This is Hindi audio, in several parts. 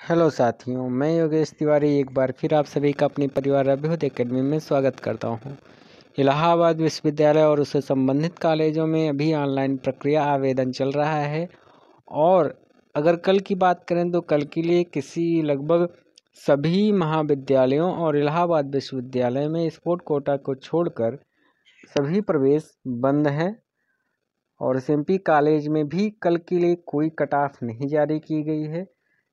हेलो साथियों, मैं योगेश तिवारी एक बार फिर आप सभी का अपनी परिवार अभिहुद एकेडमी में स्वागत करता हूँ। इलाहाबाद विश्वविद्यालय और उससे संबंधित कॉलेजों में अभी ऑनलाइन प्रक्रिया आवेदन चल रहा है। और अगर कल की बात करें तो कल के लिए किसी लगभग सभी महाविद्यालयों और इलाहाबाद विश्वविद्यालय में स्पोर्ट कोटा को छोड़कर सभी प्रवेश बंद हैं। और एस कॉलेज में भी कल के लिए कोई कट ऑफ़ नहीं जारी की गई है।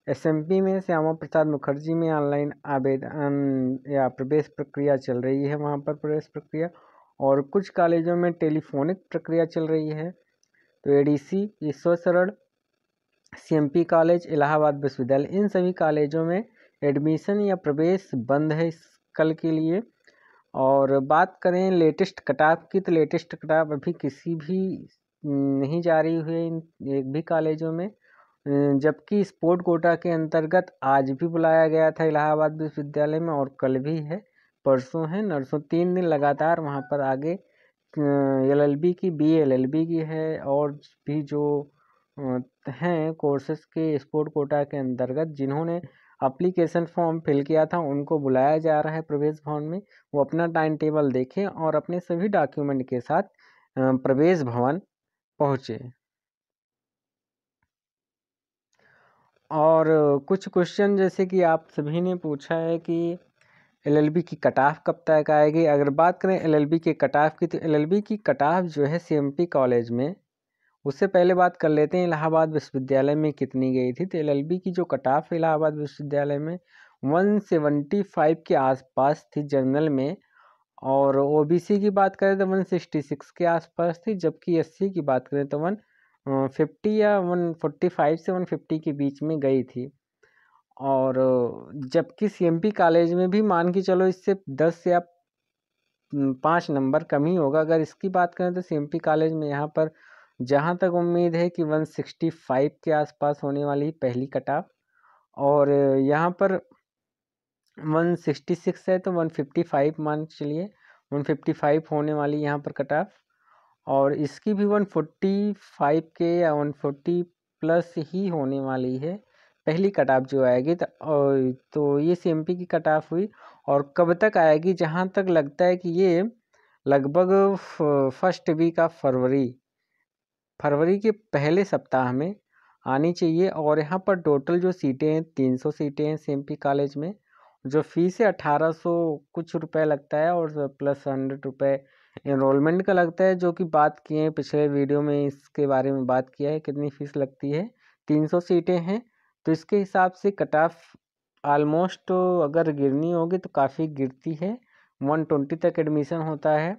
एसएमपी में श्यामा प्रसाद मुखर्जी में ऑनलाइन आवेदन या प्रवेश प्रक्रिया चल रही है, वहाँ पर प्रवेश प्रक्रिया। और कुछ कॉलेजों में टेलीफोनिक प्रक्रिया चल रही है। तो एडीसी ईश्वर शरण सीएमपी कॉलेज, इलाहाबाद विश्वविद्यालय, इन सभी कॉलेजों में एडमिशन या प्रवेश बंद है इस कल के लिए। और बात करें लेटेस्ट कटाप की तो लेटेस्ट कटाप अभी किसी भी नहीं जारी हुए इन एक भी कॉलेजों में। जबकि स्पोर्ट कोटा के अंतर्गत आज भी बुलाया गया था इलाहाबाद विश्वविद्यालय में और कल भी है। परसों है, नर्सों, तीन दिन लगातार वहाँ पर आगे एलएलबी की, बी एलएलबी की है और भी जो हैं कोर्सेज के स्पोर्ट कोटा के अंतर्गत जिन्होंने अप्लीकेशन फॉर्म फिल किया था, उनको बुलाया जा रहा है प्रवेश भवन में। वो अपना टाइम टेबल देखें और अपने सभी डॉक्यूमेंट के साथ प्रवेश भवन पहुँचे। और कुछ क्वेश्चन जैसे कि आप सभी ने पूछा है कि एलएलबी की कटाफ कब तक आएगी? अगर बात करें एलएलबी के कटाफ की तो एलएलबी की कटाफ जो है सीएमपी कॉलेज में, उससे पहले बात कर लेते हैं इलाहाबाद विश्वविद्यालय में कितनी गई थी। तो एलएलबी की जो कटाफ इलाहाबाद विश्वविद्यालय में 175 के आसपास थी जनरल में, और ओबीसी की बात करें तो 166 के आसपास थी, जबकि एससी की बात करें तो वन फिफ्टी या वन फोर्टी फाइव से वन फिफ्टी के बीच में गई थी। और जबकि सीएमपी कॉलेज में भी मान के चलो इससे दस या पाँच नंबर कम ही होगा। अगर इसकी बात करें तो सीएमपी कॉलेज में यहाँ पर जहाँ तक उम्मीद है कि वन सिक्सटी फाइव के आसपास होने वाली पहली कटाफ और यहाँ पर वन सिक्सटी सिक्स है तो वन फिफ्टी फाइव मान चलिए, वन फिफ्टी फाइव होने वाली यहाँ पर कटाफ और इसकी भी वन फोर्टी फाइव के या वन फोर्टी प्लस ही होने वाली है। पहली कट ऑफ़ जो आएगी तो तो ये सीएमपी की कट ऑफ़ हुई और कब तक आएगी, जहाँ तक लगता है कि ये लगभग फ़र्स्ट वीक ऑफ़ फरवरी फरवरी के पहले सप्ताह में आनी चाहिए। और यहाँ पर टोटल जो सीटें हैं, तीन सौ सीटें हैं सीएमपी कॉलेज में, जो फ़ीस है अठारह सौ कुछ रुपए लगता है और प्लस हंड्रेड रुपये इनरोलमेंट का लगता है जो कि बात किए हैं, पिछले वीडियो में इसके बारे में बात किया है, कितनी फ़ीस लगती है। तीन सौ सीटें हैं तो इसके हिसाब से कट ऑफ़ आलमोस्ट तो अगर गिरनी होगी तो काफ़ी गिरती है। वन ट्वेंटी तक एडमिशन होता है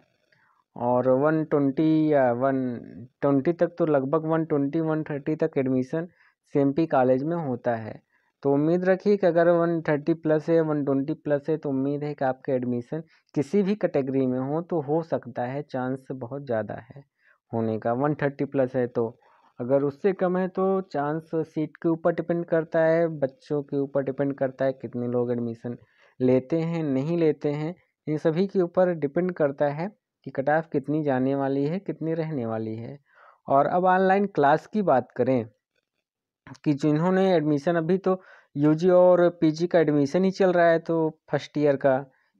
और वन ट्वेंटी या वन ट्वेंटी तक तो लगभग वन ट्वेंटी वन थर्टी तक एडमिशन सीएमपी कॉलेज में होता है। तो उम्मीद रखिए कि अगर वन थर्टी प्लस है, वन ट्वेंटी प्लस है तो उम्मीद है कि आपका एडमिशन किसी भी कैटेगरी में हो तो हो सकता है, चांस बहुत ज़्यादा है होने का। वन थर्टी प्लस है तो अगर उससे कम है तो चांस सीट के ऊपर डिपेंड करता है, बच्चों के ऊपर डिपेंड करता है कितने लोग एडमिशन लेते हैं, नहीं लेते हैं, इन सभी के ऊपर डिपेंड करता है कि कट ऑफ़ कितनी जाने वाली है, कितनी रहने वाली है। और अब ऑनलाइन क्लास की बात करें कि जिन्होंने एडमिशन अभी तो यूजी और पीजी का एडमिशन ही चल रहा है तो फ़र्स्ट ईयर का।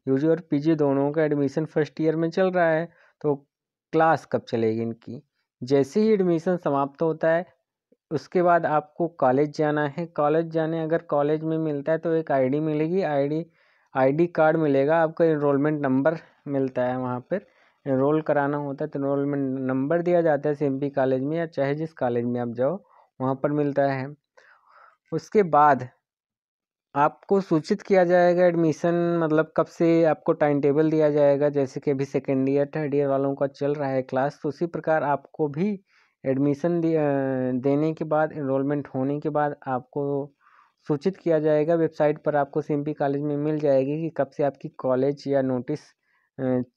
यूजी और पीजी दोनों का एडमिशन फ़र्स्ट ईयर में चल रहा है तो क्लास कब चलेगी इनकी? जैसे ही एडमिशन समाप्त होता है, उसके बाद आपको कॉलेज जाना है। कॉलेज जाने अगर कॉलेज में मिलता है तो एक आईडी मिलेगी। आईडी आईडी कार्ड मिलेगा, आपका इनरोलमेंट नंबर मिलता है वहाँ पर। इनरोल कराना होता है तो इनरोलमेंट नंबर दिया जाता है सीएमपी कॉलेज में या चाहे जिस कॉलेज में आप जाओ। वहाँ पर मिलता है। उसके बाद आपको सूचित किया जाएगा एडमिशन मतलब कब से आपको टाइम टेबल दिया जाएगा, जैसे कि अभी सेकेंड ईयर, थर्ड ईयर वालों का चल रहा है क्लास तो उसी प्रकार आपको भी एडमिशन देने के बाद इनरोलमेंट होने के बाद आपको सूचित किया जाएगा, वेबसाइट पर आपको सीएमपी कॉलेज में मिल जाएगी कि कब से आपकी कॉलेज या नोटिस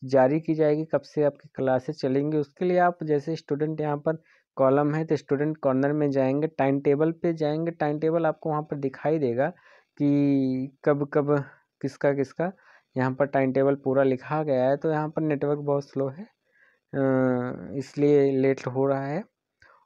जारी की जाएगी, कब से आपकी क्लासेस चलेंगी। उसके लिए आप जैसे स्टूडेंट यहाँ पर कॉलम है तो स्टूडेंट कॉर्नर में जाएँगे, टाइम टेबल पे जाएँगे। टाइम टेबल आपको वहाँ पर दिखाई देगा कि कब कब, किसका किसका। यहाँ पर टाइम टेबल पूरा लिखा गया है तो यहाँ पर नेटवर्क बहुत स्लो है इसलिए लेट हो रहा है।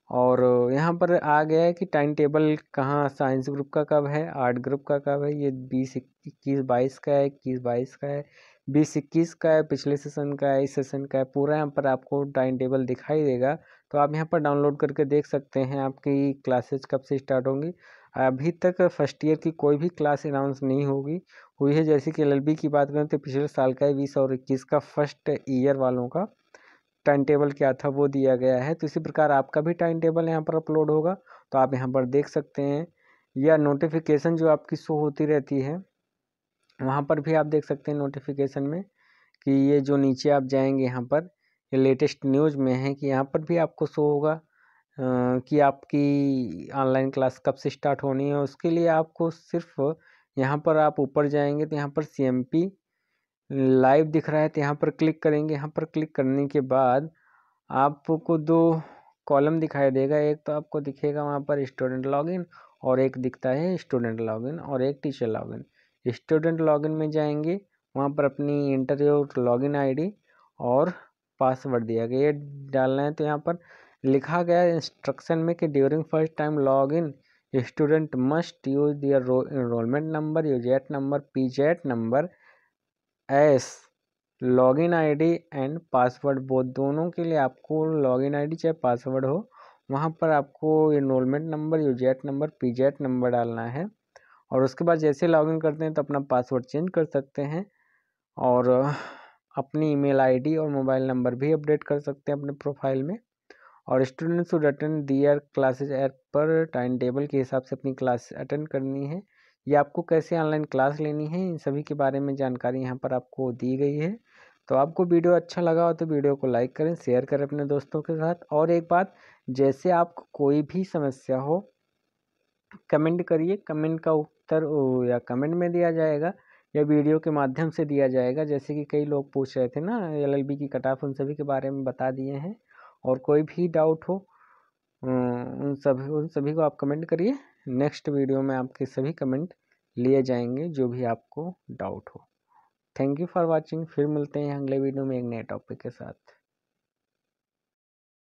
और यहाँ पर आ गया है कि टाइम टेबल कहाँ, साइंस ग्रुप का कब है, आर्ट ग्रुप का कब है, ये बीस, इक्कीस, बाईस का है, इक्कीस, बाईस का है। बीस इक्कीस का है, पिछले सेशन का है, इस सेशन का है, पूरा यहाँ पर आपको टाइम टेबल दिखाई देगा। तो आप यहाँ पर डाउनलोड करके देख सकते हैं आपकी क्लासेज कब से स्टार्ट होंगी। अभी तक फ़र्स्ट ईयर की कोई भी क्लास अनाउंस नहीं होगी। हुई है जैसे कि एलएलबी की बात करें तो पिछले साल का है, बीस और इक्कीस का फ़र्स्ट ईयर वालों का टाइम टेबल क्या था वो दिया गया है। तो इसी प्रकार आपका भी टाइम टेबल यहाँ पर अपलोड होगा। तो आप यहाँ पर देख सकते हैं। या नोटिफिकेशन जो आपकी शो होती रहती है वहाँ पर भी आप देख सकते हैं नोटिफिकेशन में कि ये जो नीचे आप जाएँगे यहाँ पर, ये लेटेस्ट न्यूज़ में है कि यहाँ पर भी आपको शो होगा कि आपकी ऑनलाइन क्लास कब से स्टार्ट होनी है। उसके लिए आपको सिर्फ़ यहाँ पर आप ऊपर जाएँगे तो यहाँ पर सीएमपी लाइव दिख रहा है तो यहाँ पर क्लिक करेंगे। यहाँ पर क्लिक करने के बाद आपको दो कॉलम दिखाई देगा। एक तो आपको दिखेगा वहाँ पर स्टूडेंट लॉगिन और एक दिखता है स्टूडेंट लॉगिन और एक टीचर लॉगिन स्टूडेंट लॉगिन में जाएँगे, वहाँ पर अपनी इंटरव्यू लॉगिन आईडी और पासवर्ड दिया गया ये डालना है तो यहाँ पर लिखा गया इंस्ट्रक्शन में कि during first time log in student must use their enrolment number, UGET number, PGET number, as, login ID and password. Both दोनों के लिए आपको लॉगिन आईडी चाहे पासवर्ड हो, वहाँ पर आपको enrolment number, UGET number, PGET number डालना है। और उसके बाद जैसे लॉगिन करते हैं तो अपना पासवर्ड चेंज कर सकते हैं और अपनी ईमेल आईडी और मोबाइल नंबर भी अपडेट कर सकते हैं अपने प्रोफ़ाइल में। और students should attend their classes at पर टाइम टेबल के हिसाब से अपनी क्लास अटेंड करनी है। या आपको कैसे ऑनलाइन क्लास लेनी है, इन सभी के बारे में जानकारी यहाँ पर आपको दी गई है। तो आपको वीडियो अच्छा लगा हो तो वीडियो को लाइक करें, शेयर करें अपने दोस्तों के साथ। और एक बात, जैसे आपको कोई भी समस्या हो, कमेंट करिए, कमेंट का उत्तर या कमेंट में दिया जाएगा, या वीडियो के माध्यम से दिया जाएगा। जैसे कि कई लोग पूछ रहे थे ना, एलएलबी की कट ऑफ़ उन सभी के बारे में बता दिए हैं, और कोई भी डाउट हो उन सभी उन सभी को आप कमेंट करिए। नेक्स्ट वीडियो में आपके सभी कमेंट लिए जाएँगे, जो भी आपको डाउट हो। थैंक यू फॉर वॉचिंग, फिर मिलते हैं अगले वीडियो में एक नए टॉपिक के साथ।